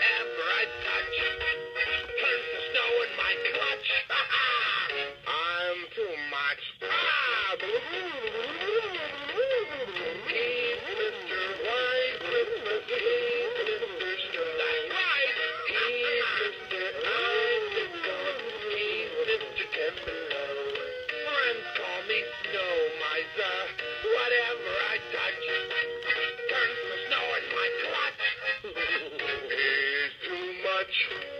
Ever I touch turns to snow in my clutch. I'm too much. Ah! much.